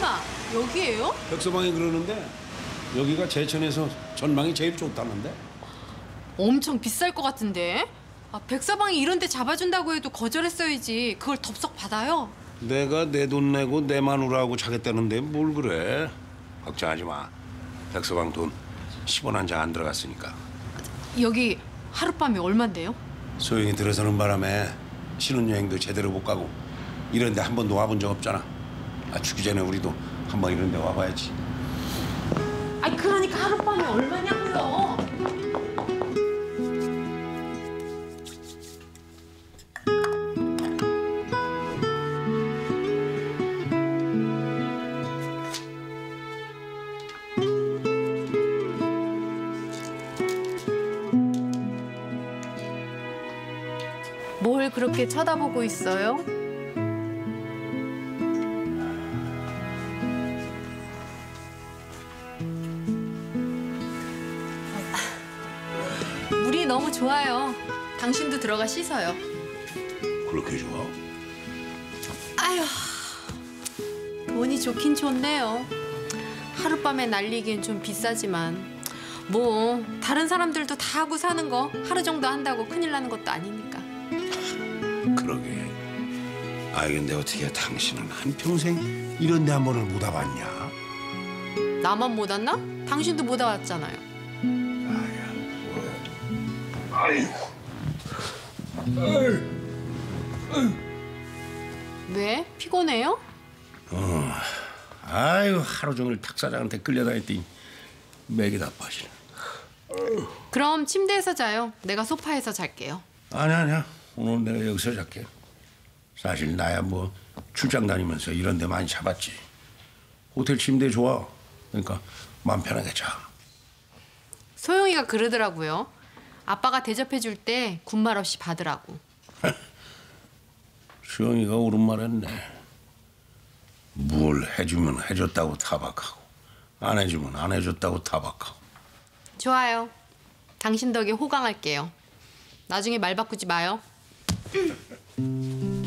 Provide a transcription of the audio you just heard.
설마 여기에요? 백서방이 그러는데 여기가 제천에서 전망이 제일 좋다는데 엄청 비쌀 것 같은데. 아, 백서방이 이런 데 잡아준다고 해도 거절했어야지. 그걸 덥석 받아요? 내가 내 돈 내고 내 마누라하고 자겠다는데 뭘 그래 걱정하지 마 백서방 돈 10원 한 장 안 들어갔으니까 여기 하룻밤이 얼만데요? 소영이 들어서는 바람에 신혼여행도 제대로 못 가고 이런 데 한 번도 와본 적 없잖아 아 죽기 전에 우리도 한번 이런 데 와봐야지 아니 그러니까 하룻밤이 얼마냐고요? 뭘 그렇게 쳐다보고 있어요? 너무 좋아요. 당신도 들어가 씻어요. 그렇게 좋아? 아휴, 돈이 좋긴 좋네요. 하룻밤에 날리기엔 좀 비싸지만 뭐 다른 사람들도 다 하고 사는 거 하루 정도 한다고 큰일 나는 것도 아니니까. 그러게 아 근데 어떻게 당신은 한평생 이런 데 한 번을 못 와봤냐 나만 못 왔나? 당신도 못 와왔잖아요. 아이고 왜? 피곤해요? 아유 하루 종일 탁사장한테 끌려다녔더니 맥이 다 빠지네 그럼 침대에서 자요. 내가 소파에서 잘게요. 아니 아니야 오늘 내가 여기서 잘게 사실 나야 뭐 출장 다니면서 이런 데 많이 잡았지 호텔 침대 좋아 그러니까 마음 편하게 자 소영이가 그러더라고요. 아빠가 대접해 줄 때 군말 없이 받으라고. 수영이가 옳은 말 했네 뭘 해주면 해줬다고 타박하고 안 해주면 안 해줬다고 타박하고 좋아요. 당신 덕에 호강할게요. 나중에 말 바꾸지 마요.